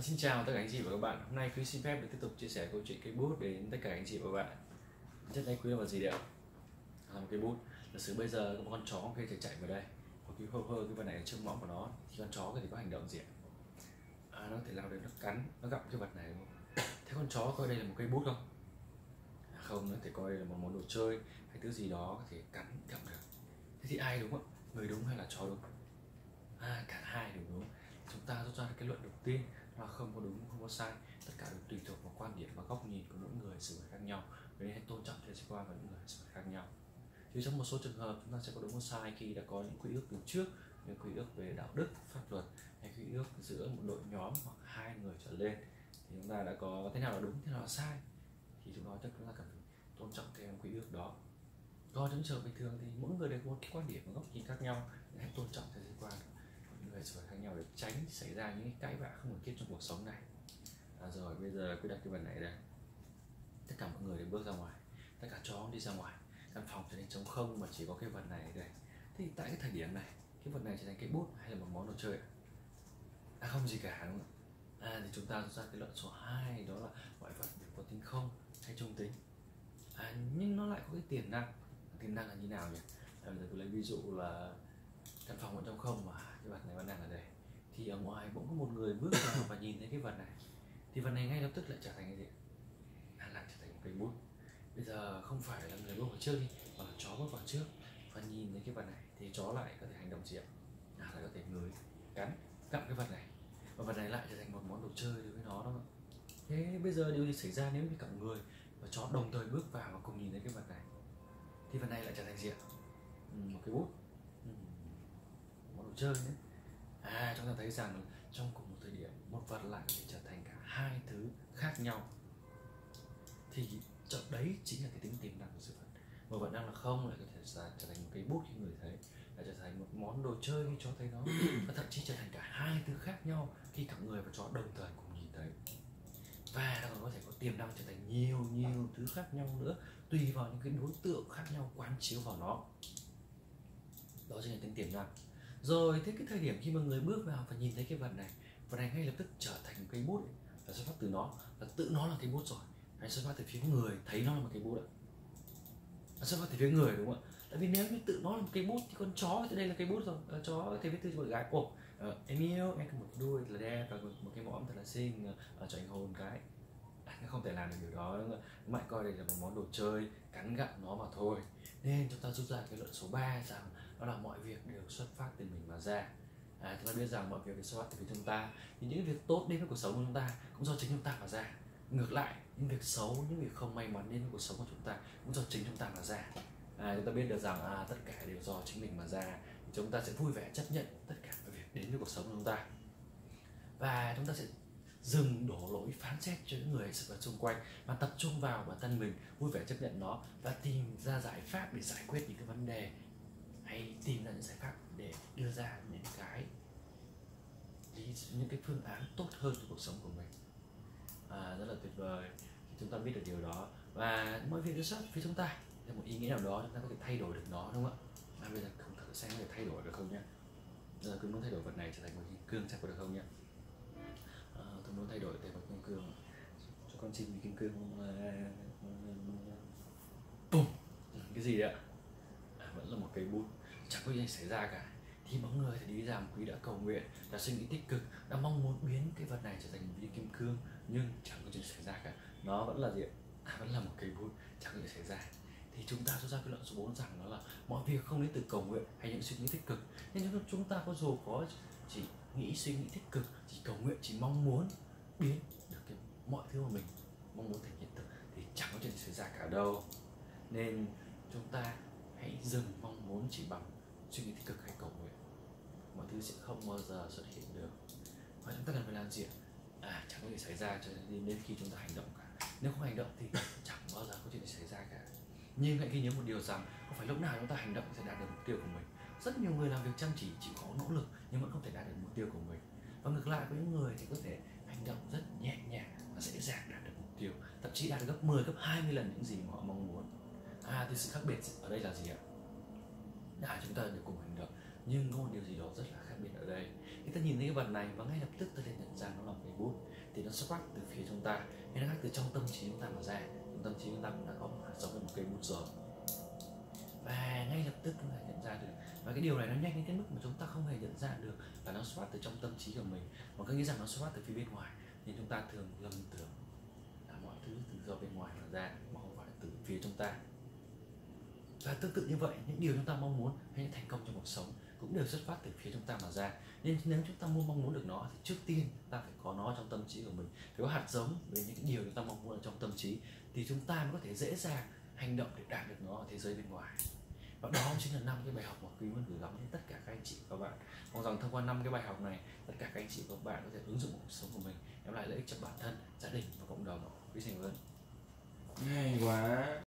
Vâng, xin chào tất cả anh chị và các bạn. Hôm nay Quý xin phép được tiếp tục chia sẻ câu chuyện cây bút đến tất cả anh chị và các bạn. Chất đây Quý là vật gì đấy ạ? Là một cây bút. Giả sử bây giờ có một con chó kia chạy chạy vào đây, có cái hơ hơ cái vật này ở trước mõm của nó, thì con chó có thể có hành động gì ạ? À, nó có thể lao đến nó cắn, nó gặm cái vật này đúng không? Thế con chó coi đây là một cây bút không? À, không, nó thể coi đây là một món đồ chơi hay thứ gì đó có thể cắn gặm được. Thế thì ai đúng ạ? Người đúng hay là chó đúng? À, cả hai đều đúng. Chúng ta rút ra cái luận đầu tiên là không có đúng, không có sai. Tất cả đều tùy thuộc vào quan điểm và góc nhìn của mỗi người, sự khác nhau. Vậy nên hãy tôn trọng thế giới quan và những người, sự khác nhau. Thì trong một số trường hợp, chúng ta sẽ có đúng có sai khi đã có những quy ước từ trước những quy ước về đạo đức, pháp luật, hay quy ước giữa một đội nhóm hoặc hai người trở lên. Thì chúng ta đã có thế nào là đúng, thế nào là sai, thì chúng ta chắc chúng ta cần phải tôn trọng theo quy ước đó. Còn trong trường bình thường thì mỗi người đều có một cái quan điểm và góc nhìn khác nhau. Hãy tôn trọng thế giới quan người sự khác nhau để tránh xảy ra những cái cãi vã không cần thiết trong cuộc sống này. À, rồi bây giờ cứ đặt cái vật này đây. Tất cả mọi người đều bước ra ngoài. Tất cả chó đi ra ngoài. Căn phòng trở nên trống không mà chỉ có cái vật này đây. Thì tại cái thời điểm này cái vật này trở thành cái bút hay là một món đồ chơi à không gì cả đúng không à thì chúng ta ra cái luận số 2 đó là mọi vật đều có tính không hay trung tính. À, nhưng nó lại có cái tiềm năng. Tiềm năng là như nào nhỉ? À, bây giờ tôi lấy ví dụ là căn phòng ở trong không mà cái vật này vẫn đang ở đây. Thì ở ngoài bỗng có một người bước vào và nhìn thấy cái vật này. Thì vật này ngay lập tức lại trở thành cái gì? À, lại trở thành một cây bút. Bây giờ không phải là người bước vào trước đi mà là chó bước vào trước và nhìn thấy cái vật này. Thì chó lại có thể hành động gì ạ? À, lại có thể người cắn gặm cái vật này. Và vật này lại trở thành một món đồ chơi đối với nó đó thế bây giờ điều gì xảy ra nếu như cả người và chó đồng thời bước vào và cùng nhìn thấy cái vật này? Thì vật này lại trở thành gì ạ? Ừ, một cái bút chơi đấy. À chúng ta thấy rằng trong cùng một thời điểm một vật lại có thể trở thành cả hai thứ khác nhau. Thì đấy chính là cái tính tiềm năng của sự vật. Một vật năng là không lại có thể là trở thành một cái bút khi người thấy lại trở thành một món đồ chơi khi chó thấy nó và thậm chí trở thành cả hai thứ khác nhau khi cả người và chó đồng thời cùng nhìn thấy. Và nó còn có thể có tiềm năng trở thành nhiều nhiều thứ khác nhau nữa tùy vào những cái đối tượng khác nhau quán chiếu vào nó. Đó chính là tính tiềm năng rồi thế cái thời điểm khi mà người bước vào và nhìn thấy cái vật này vật này ngay lập tức trở thành một cây bút ấy, là xuất phát từ nó là tự nó là cây bút rồi. Hay xuất phát từ phía người thấy nó là một cây bút ạ? Nó xuất phát từ phía người đúng không ạ? Tại vì nếu như tự nó là một cây bút thì con chó thì đây là cây bút rồi. À, chó thì biết từ một gái. Ồ uh, em yêu em có một đuôi thật là đẹp và một, một cái mõm thật là xinh uh, cho anh hôn cái. À, nó không thể làm được điều đó đúng không ạ? Coi đây là một món đồ chơi cắn gặm nó mà thôi. Nên chúng ta rút ra cái luận số 3 rằng đó là mọi việc đều xuất phát từ mình mà ra. À, chúng ta biết rằng mọi việc đều xuất phát từ chúng ta. Thì những việc tốt đến với cuộc sống của chúng ta cũng do chính chúng ta mà ra. Ngược lại những việc xấu những việc không may mắn đến với cuộc sống của chúng ta cũng do chính chúng ta mà ra. À, chúng ta biết được rằng à, tất cả đều do chính mình mà ra. Thì chúng ta sẽ vui vẻ chấp nhận tất cả mọi việc đến với cuộc sống của chúng ta. Và chúng ta sẽ dừng đổ lỗi phán xét cho những người sự vật xung quanh mà tập trung vào bản thân mình vui vẻ chấp nhận nó và tìm ra giải pháp để giải quyết những cái vấn đề hay tìm ra những giải pháp để đưa ra những cái những cái phương án tốt hơn cho cuộc sống của mình. À, rất là tuyệt vời chúng ta biết được điều đó. Và mọi việc đều xuất phía chúng ta là một ý nghĩa nào đó chúng ta có thể thay đổi được nó đúng không ạ? À, bây giờ không thử xem có thể thay đổi được không nhá giờ cứ muốn thay đổi vật này trở thành một kim cương chắc có được không nhá à, tôi muốn thay đổi thành một kim cương. Cho con chim kim cương. Bùm! Cái gì đấy ạ? À, vẫn là một cây bút chẳng có gì xảy ra cả. Thì mọi người thì đi làm quý đã cầu nguyện đã suy nghĩ tích cực đã mong muốn biến cái vật này trở thành một viên kim cương nhưng chẳng có chuyện xảy ra cả. Nó vẫn là gì à, vẫn là một cây bút chẳng có chuyện xảy ra. Thì chúng ta rút ra kết luận số 4 rằng đó là mọi việc không đến từ cầu nguyện hay những suy nghĩ tích cực. Nên chúng ta có dù có chỉ nghĩ suy nghĩ tích cực chỉ cầu nguyện chỉ mong muốn biến được cái mọi thứ mà mình mong muốn thành hiện thực thì chẳng có chuyện xảy ra cả đâu. Nên chúng ta hãy dừng mong muốn chỉ bằng suy nghĩ tích cực hay cầu nguyện. Mọi thứ sẽ không bao giờ xuất hiện được. Và chúng ta cần phải làm gì à chẳng có gì xảy ra cho đến đến khi chúng ta hành động cả. Nếu không hành động thì chẳng bao giờ có chuyện gì xảy ra cả. Nhưng hãy ghi nhớ một điều rằng không phải lúc nào chúng ta hành động sẽ đạt được mục tiêu của mình. Rất nhiều người làm việc chăm chỉ chịu khó nỗ lực nhưng vẫn không thể đạt được mục tiêu của mình. Và ngược lại có những người thì có thể hành động rất nhẹ nhàng và dễ dàng đạt được mục tiêu. Thậm chí đạt được gấp 10, gấp 20 lần những gì mà họ mong muốn. À thì sự khác biệt ở đây là gì ạ? À, chúng ta đều cùng hành động. Nhưng có một điều gì đó rất là khác biệt ở đây. Khi ta nhìn thấy cái vật này và ngay lập tức ta liền nhận ra nó là một cây bút thì nó xuất phát từ phía chúng ta hay nó khác từ trong tâm trí chúng ta mà ra. Trong tâm trí chúng ta cũng đã có một giống như một cây bút rồi. Và ngay lập tức chúng ta nhận ra được. Và cái điều này nó nhanh đến cái mức mà chúng ta không hề nhận ra được. Và nó xuất phát từ trong tâm trí của mình. Mà cứ nghĩ rằng nó xuất phát từ phía bên ngoài. Nên chúng ta thường lầm tưởng là mọi thứ từ do bên ngoài mà ra mà không phải từ phía chúng ta và tương tự như vậy, những điều chúng ta mong muốn hay những thành công trong cuộc sống cũng đều xuất phát từ phía chúng ta mà ra. Nên nếu chúng ta muốn mong muốn được nó thì trước tiên ta phải có nó trong tâm trí của mình. Phải có hạt giống về những cái điều chúng ta mong muốn ở trong tâm trí thì chúng ta mới có thể dễ dàng hành động để đạt được nó ở thế giới bên ngoài. Và đó chính là năm cái bài học mà quý muốn gửi gắm đến tất cả các anh chị và các bạn. Mong rằng thông qua năm cái bài học này, tất cả các anh chị và các bạn có thể ứng dụng cuộc sống của mình, đem lại lợi ích cho bản thân, gia đình và cộng đồng. Quý thành cảm ơn hay quá.